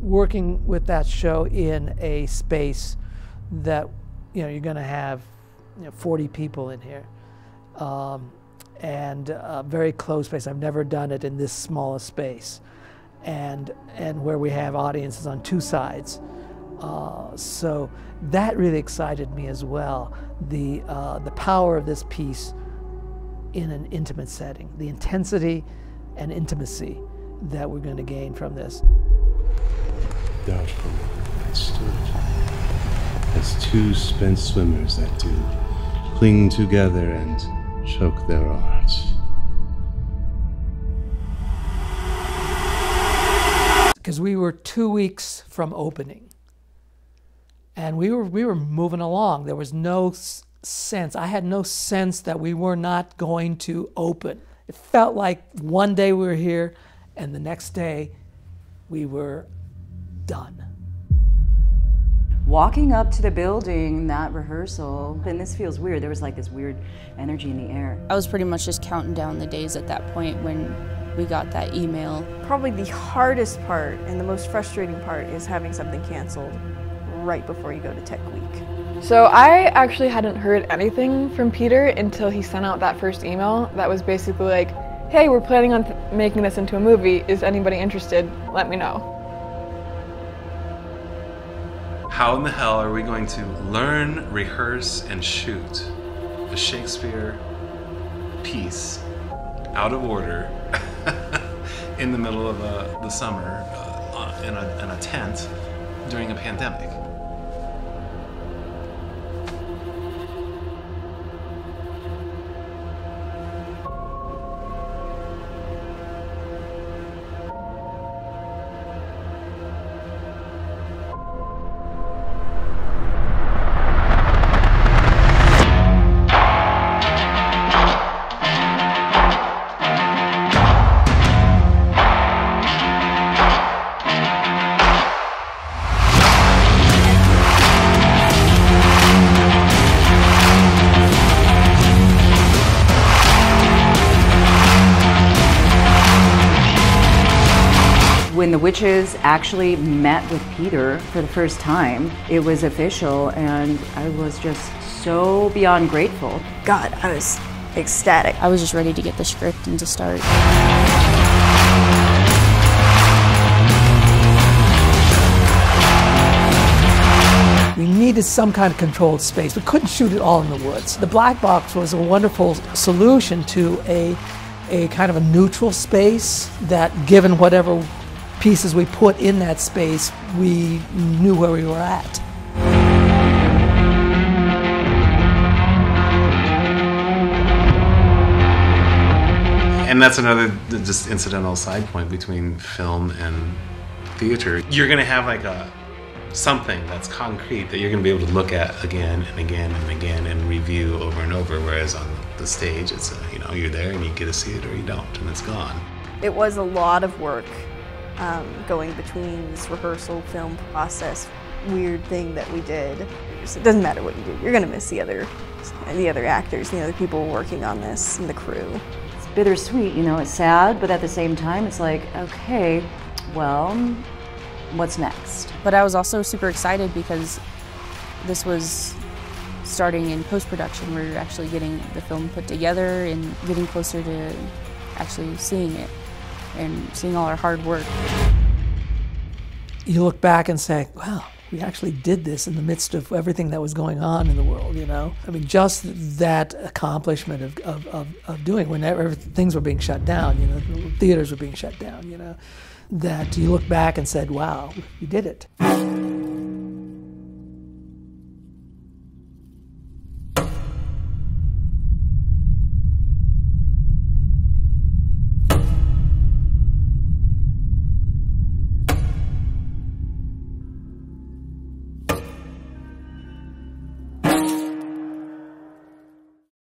working with that show in a space that you know you're going to have you know, 40 people in here, um, and a very close space. I've never done it in this small a space, and and where we have audiences on two sides. Uh, so that really excited me as well. The uh, the power of this piece in an intimate setting, the intensity and intimacy that we're going to gain from this. Doubtful, I stood as two spent swimmers that do cling together and choke their art. Because we were two weeks from opening, and we were we were moving along. There was no sense. I had no sense that we were not going to open. It felt like one day we were here, and the next day we were done. Walking up to the building, that rehearsal, and this feels weird. There was like this weird energy in the air. I was pretty much just counting down the days at that point when we got that email. Probably the hardest part and the most frustrating part is having something canceled right before you go to Tech Week. So I actually hadn't heard anything from Peter until he sent out that first email that was basically like, hey, we're planning on making this into a movie. Is anybody interested? Let me know. How in the hell are we going to learn, rehearse, and shoot a Shakespeare piece out of order in the middle of a, the summer uh, in, a, in a tent during a pandemic? When the witches actually met with Peter for the first time, it was official, and I was just so beyond grateful. God, I was ecstatic. I was just ready to get the script and to start. We needed some kind of controlled space. We couldn't shoot it all in the woods. The black box was a wonderful solution to a, a kind of a neutral space that, given whatever pieces we put in that space, we knew where we were at. And that's another just incidental side point between film and theater. You're going to have like a something that's concrete that you're going to be able to look at again and again and again and review over and over. Whereas on the stage, it's a, you know you're there and you get to see it or you don't, and it's gone. It was a lot of work um, going between this rehearsal film process weird thing that we did. it doesn't matter what you do, you're gonna miss the other the other actors, the other people working on this, and the crew. It's bittersweet, you know, it's sad, but at the same time, it's like, okay, well, what's next? But I was also super excited because this was starting in post-production. We are actually getting the film put together and getting closer to actually seeing it and seeing all our hard work. You look back and say, wow, we actually did this in the midst of everything that was going on in the world, you know? I mean, just that accomplishment of, of, of, of doing whenever things were being shut down, you know, theaters were being shut down, you know, that you look back and said, wow, you did it.